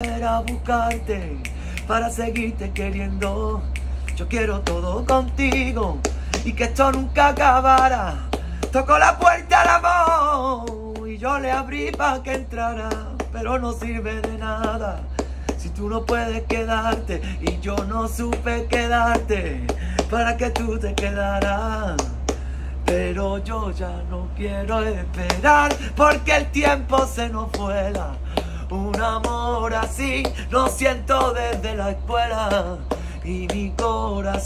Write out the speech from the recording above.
a buscarte para seguirte queriendo. Yo quiero todo contigo y que esto nunca acabara. Tocó la puerta al amor y yo le abrí para que entrara, pero no sirve de nada. Si tú no puedes quedarte y yo no supe quedarte para que tú te quedaras. Pero yo ya no quiero esperar porque el tiempo se nos vuela. Un amor así lo siento desde la escuela y mi corazón.